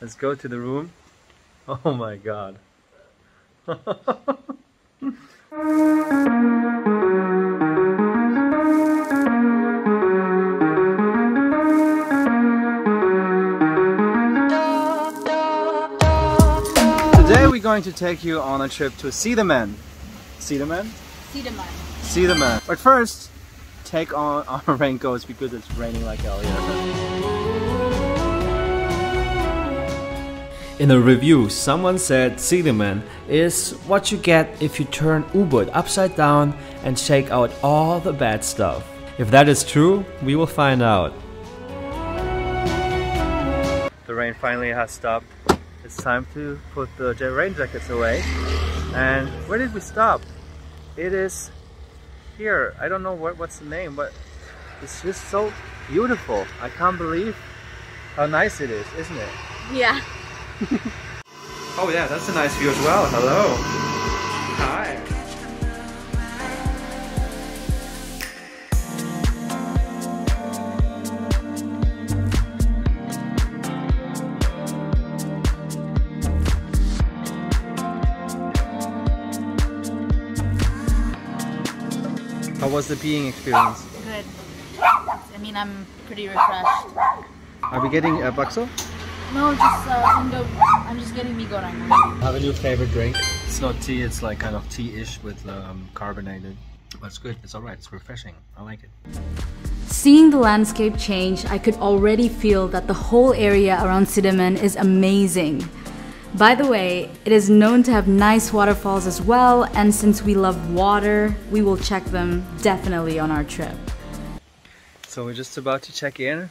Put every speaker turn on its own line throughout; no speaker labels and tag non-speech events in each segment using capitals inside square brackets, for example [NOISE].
Let's go to the room. [LAUGHS] Oh my god. Today we're going to take you on a trip to Sidemen. Sidemen?
Sidemen.
Sidemen. But first, take on [LAUGHS] our raincoats because it's raining like hell here. In a review, someone said Sidemen is what you get if you turn Ubud upside down and shake out all the bad stuff. If that is true, we will find out. The rain finally has stopped. It's time to put the rain jackets away. And where did we stop? It is here. I don't know what, what's the name, but it's just so beautiful. I can't believe how nice it is, isn't it?
Yeah. [LAUGHS]
Oh yeah, that's a nice view as well. Hello. Hi. How was the peeing experience?
Good. I mean, I'm pretty refreshed.
Are we getting a bakso?
No, just uh, Indo. I'm just getting mie goreng.
Have a new favorite drink. It's not tea, it's like kind of tea-ish with um, carbonated. But it's good, it's alright, it's refreshing. I like it.
Seeing the landscape change, I could already feel that the whole area around Sidemen is amazing. By the way, it is known to have nice waterfalls as well, and since we love water, we will check them definitely on our trip.
So we're just about to check in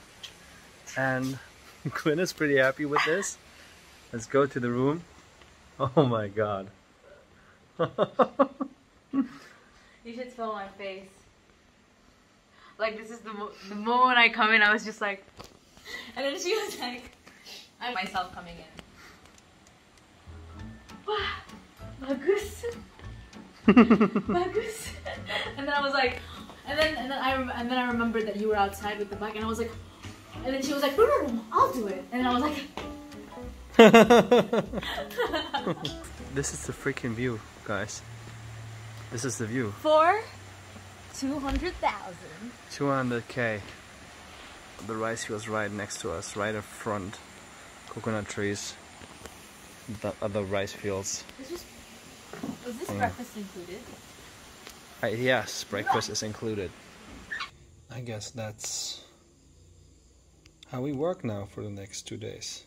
and [LAUGHS] Quinn is pretty happy with this. Let's go to the room. Oh my god. [LAUGHS]
You should film my face. Like this is the mo- the moment I come in, I was just like, [LAUGHS] and then she was like, I'm myself coming in. Wah, bagus, bagus. And then I was like, and then and then I and then I remembered that you were outside with the bike, and I was like, and then she was like, no, no, no, I'll do it. And then I was like, [LAUGHS]
this is the freaking view, guys. This is the view.
for two hundred thousand.
200k. The rice fields right next to us, right in front. Coconut trees. The other rice fields.
This was, was this
Mm.
breakfast included?
Uh, yes, breakfast is included. I guess that's how we work now for the next two days.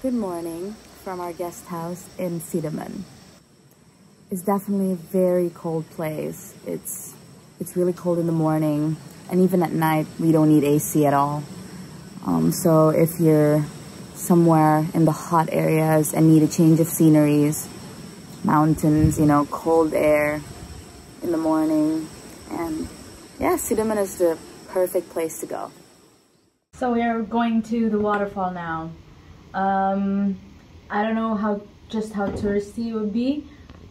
Good morning from our guest house in Sidemen. It's definitely a very cold place. It's it's really cold in the morning, and even at night we don't need AC at all. Um, so if you're somewhere in the hot areas and need a change of sceneries, mountains, you know, cold air in the morning, and yeah, Sidemen is the perfect place to go. So we are going to the waterfall now. Um, I don't know how just how touristy it would be,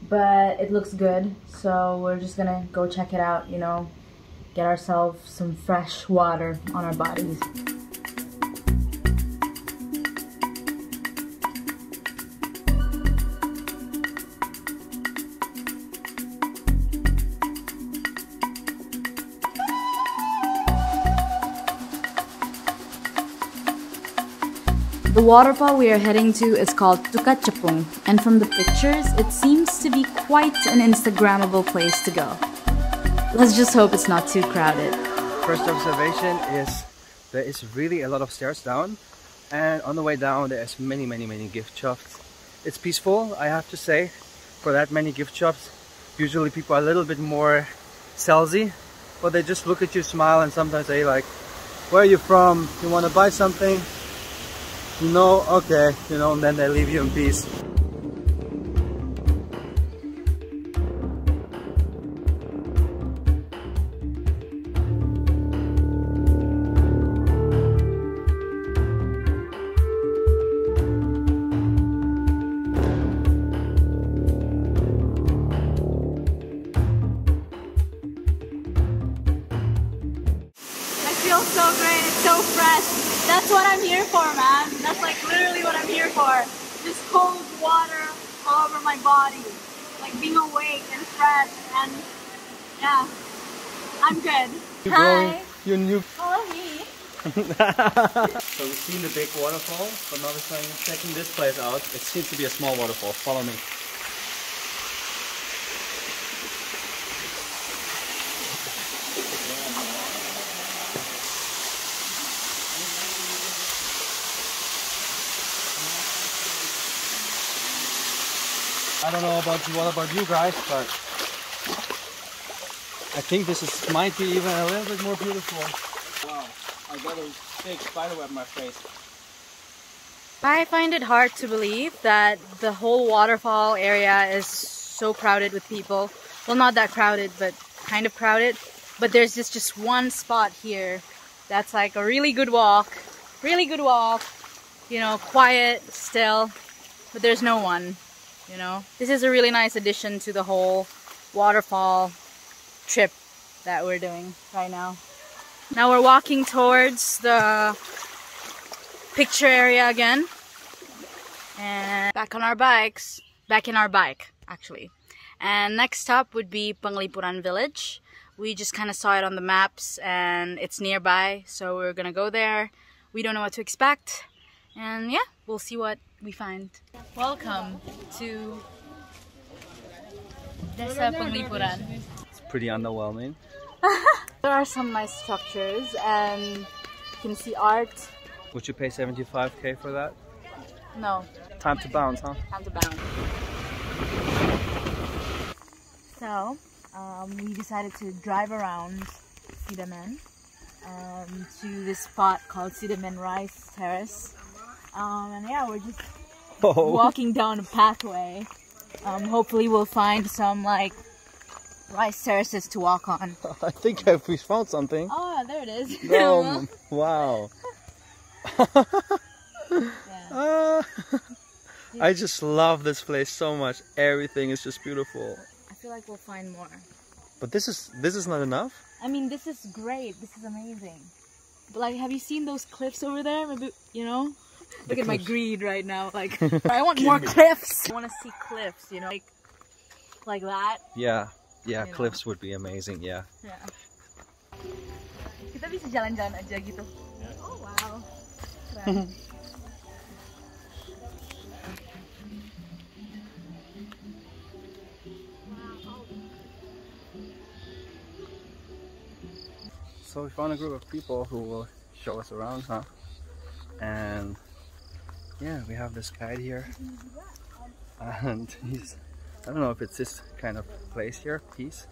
but it looks good. So we're just gonna go check it out. You know, get ourselves some fresh water on our bodies. Waterfall we are heading to is called Tukad Cepung, and from the pictures, it seems to be quite an Instagrammable place to go. Let's just hope it's not too crowded.
First observation is there is really a lot of stairs down and on the way down there's many many many gift shops. It's peaceful I have to say for that many gift shops. Usually people are a little bit more salesy but they just look at you smile and sometimes they like where are you from? You want to buy something? You know, okay, you know, and then they leave you in peace.
That's what I'm here for, man. That's like literally what I'm here for. Just cold water all over my body. Like being awake and fresh and yeah. I'm good.
You're
Hi.
your new
Follow me. [LAUGHS]
so we've seen the big waterfall, but now we're checking this place out. It seems to be a small waterfall. Follow me. I don't know about you, what about you guys, but I think this is might be even a little bit more beautiful. Wow, I got a big spider web in my face.
I find it hard to believe that the whole waterfall area is so crowded with people. Well, not that crowded, but kind of crowded. But there's just just one spot here that's like a really good walk, really good walk. You know, quiet, still, but there's no one. You know, this is a really nice addition to the whole waterfall trip that we're doing right now. Now we're walking towards the picture area again. And back on our bikes. Back in our bike, actually. And next stop would be Penglipuran village. We just kind of saw it on the maps and it's nearby, so we're gonna go there. We don't know what to expect. And yeah, we'll see what we find. Welcome to Desa Penglipuran.
It's pretty underwhelming. [LAUGHS]
There are some nice structures and you can see art.
Would you pay 75k for that?
No,
Time to bounce, huh?
time to bounce. So, um, we decided to drive around Sidemen um, to this spot called Sidemen Rice Terrace. Um, and yeah, we're just [LAUGHS]
Oh,
walking down a pathway. Um, hopefully, we'll find some like rice terraces to walk on. [LAUGHS]
I think I- we found something.
Oh, there it is.
Oh, [LAUGHS] wow.
yeah.
Ah. I just love this place so much. Everything is just beautiful.
I feel like we'll find more.
But this is this is not enough.
I mean, this is great. This is amazing. But like, have you seen those cliffs over there? Maybe you know. Look
The
at my greed right now. Like, [LAUGHS] I want more cliffs. I want to see cliffs. You know, like, like that.
Yeah, yeah,
You know.
cliffs would be amazing. Yeah.
Yeah. Kita bisa jalan-jalan aja gitu. Oh wow. Keren.
So we found a group of people who will show us around, huh? And yeah, we have this guide here. And he's, I don't know if it's this kind of place here, piece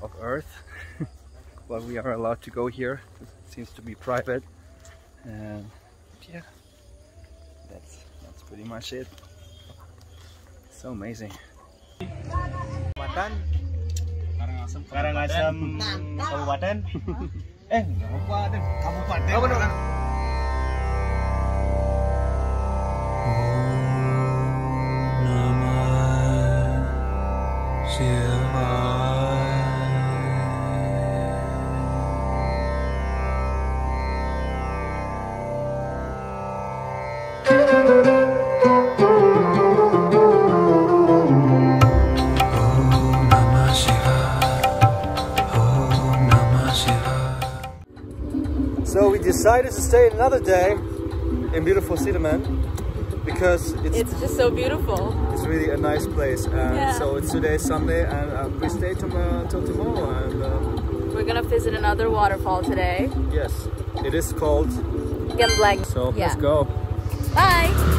of earth. [LAUGHS] but we are allowed to go here. It seems to be private. And yeah, that's, that's pretty much it. So amazing.
Kabupaten Karangasem Kabupaten eh [LAUGHS] Kabupaten Kabupaten
So we decided to stay another day in beautiful Sidemen because it's,
It's just so beautiful.
it's really a nice place. And
Yeah.
so it's today Sunday and uh, we stay tomorrow till tomorrow. And uh,
We're gonna visit another waterfall today.
yes, it is called.
Gembleng.
So
yeah.
let's go.
Bye.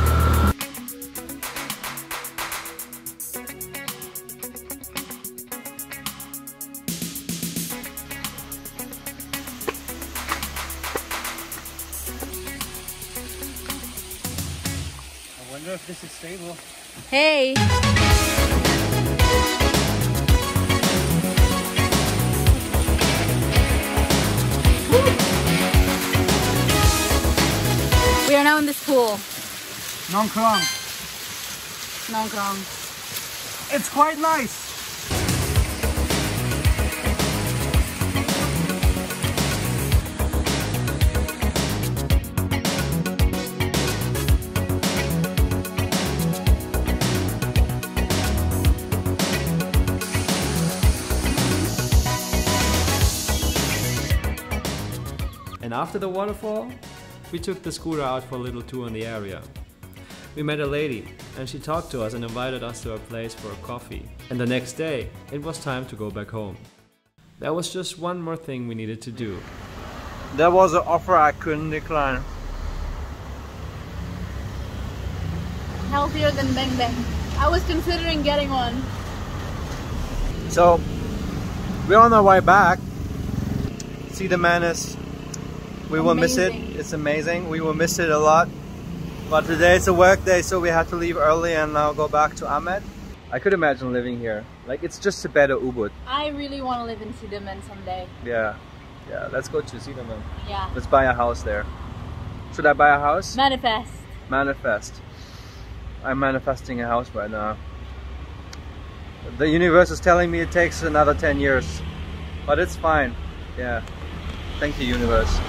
Wonder if this is stable.
Hey. We are now in this pool.
Nongkrong
Nongkrong.
It's quite nice
And after the waterfall, we took the scooter out for a little tour in the area. We met a lady and she talked to us and invited us to her place for a coffee. And the next day, it was time to go back home. There was just one more thing we needed to do.
That was an offer I couldn't decline.
Healthier than Bang Bang. I was considering getting one.
So we're on our way back. See the Manus. We will miss it. It's amazing. We will miss it a lot. But today it's a work day, so we had to leave early and now go back to Amed. I could imagine living here. Like it's just a better Ubud.
I really want to live in Sidemen someday.
Yeah. Yeah, let's go to Sidemen.
Yeah.
Let's buy a house there. Should I buy a house?
Manifest.
Manifest. I'm manifesting a house right now. The universe is telling me it takes another 10 years. But it's fine. Yeah. Thank you, universe.